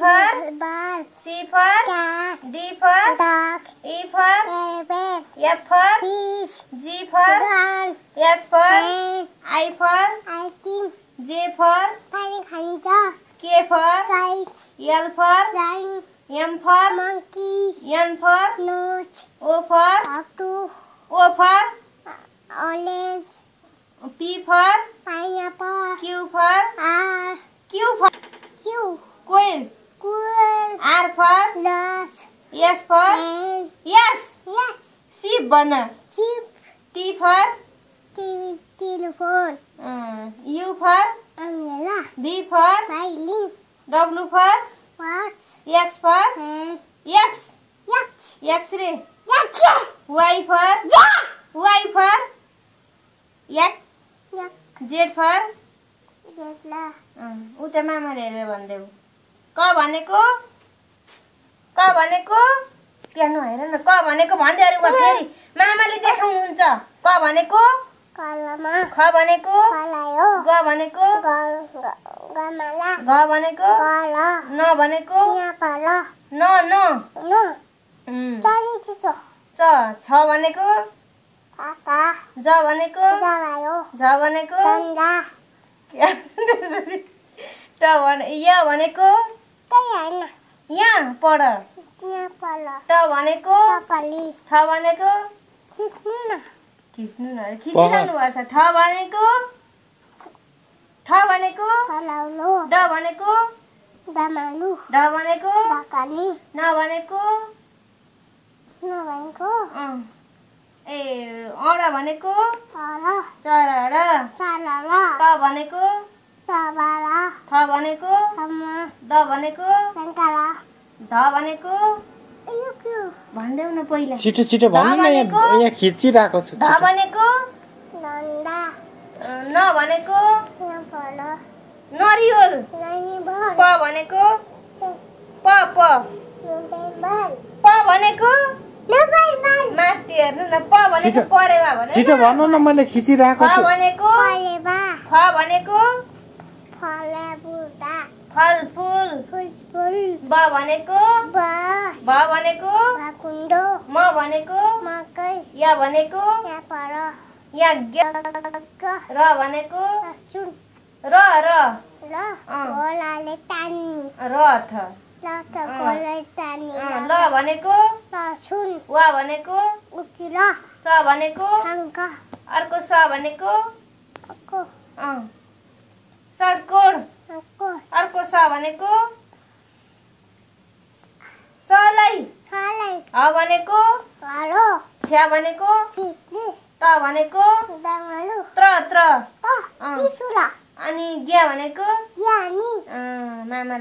for ball, C for cat, D for dog, E for elephant, F for fish, G for gun, S for pen, I for hiking, J for padding hunter, K for kite, L for lion, M for monkey, N for nose, O for octopus, O for orange, P for pineapple, Q for R, Q for Q, Quail for nurse, S for Yes yes, C भन्न chip, T for TV, telephone, अँ, U for umbrella, V for violin, W for watch, X for X X yak, yak, Y for yak, Y for X yak, Z for अँ, ऊ त मामाले हेरेर भनिदेऊ क भनेको क भनेको? त्यहाँ नहेर न क भनेको भन्दै अरे उहाँ फेरि मामाले देखाउनुहुन्छ। क भनेको? ख भनेको? ग भनेको? घ भनेको? न भनेको? न न। च छ भनेको? ज भनेको? झ भनेको? ट भने य भनेको? होइन। यहाँ पढ। ट भनेको? कपाली ठ भनेको? खिच्नु न। खिचिरहनु भएको छ। ठ भनेको? ठ भनेको? ड भनेको? दमालु ढ भनेको? न भनेको। ए अड भनेको? चर साला क भनेको? थ भनेको? द भनेको? ध भनेको? भनिदेऊ न पहिला। छिटो छिटो भन्नु न यहाँ भनेको? खिचिरहेको छु ध। भनेको? न भनेको? नरिवल। प भनेको? प प। बल प भनेको? माथि हेर्नु न प भनेको परेवा भने छिटो भन्नु न मैले खिचिरहेको फ छु। भनेको? फ भनेको? फलफुल। ब भनेको? भ भनेको? भाकुन्डो। म भनेको? मकै। य भनेको? यज्ञ र भनेको? र र। ल। रथ भनेको? वा भनेको? स भनेको? अर्को स भनेको? भनेको? सलै सालै ह भनेको? छ्या भनेको? त भनेको? त्र त्र। अनि ज्ञा भनेको? मामालाई